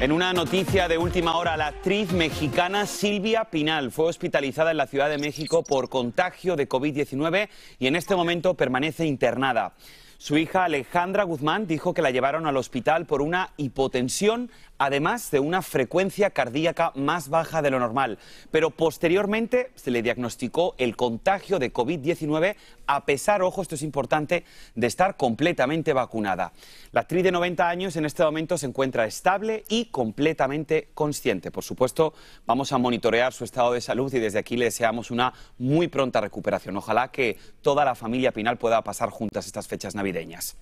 En una noticia de última hora, la actriz mexicana Silvia Pinal fue hospitalizada en la Ciudad de México por contagio de COVID-19 y en este momento permanece internada. Su hija Alejandra Guzmán dijo que la llevaron al hospital por una hipotensión, además de una frecuencia cardíaca más baja de lo normal. Pero posteriormente se le diagnosticó el contagio de COVID-19 a pesar, ojo, esto es importante, de estar completamente vacunada. La actriz de 90 años en este momento se encuentra estable y completamente consciente. Por supuesto, vamos a monitorear su estado de salud y desde aquí le deseamos una muy pronta recuperación. Ojalá que toda la familia Pinal pueda pasar juntas estas fechas navideñas.